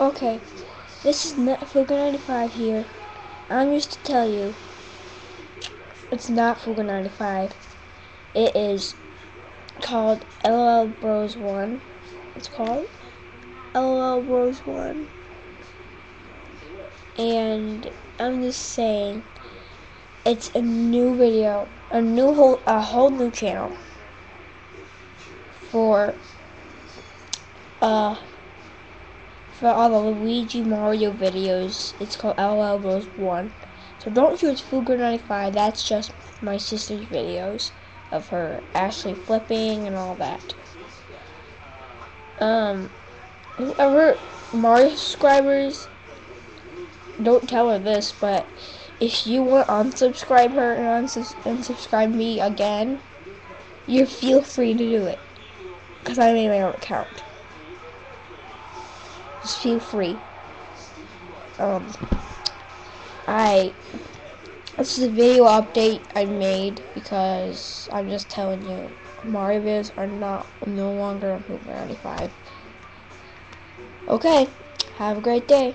Okay, this is not Fuga95 here. I'm used to tell you, it's not Fuga95. It is called LOL Bros 1. It's called LOL Bros 1. And I'm just saying, it's a new video, a new whole, a whole new channel for, uh, for all the Luigi Mario videos. It's called LOL Bros 1. So don't use Fuga95, that's just my sister's videos of her actually flipping and all that. Um, whoever Mario subscribers, don't tell her this, but if you want to unsubscribe her and unsub unsubscribe me again, you feel free to do it. Because I made my own account. Just feel free. Um, I, this is a video update I made because I'm just telling you, Mario videos are not, no longer on Hoover 95. Okay, have a great day.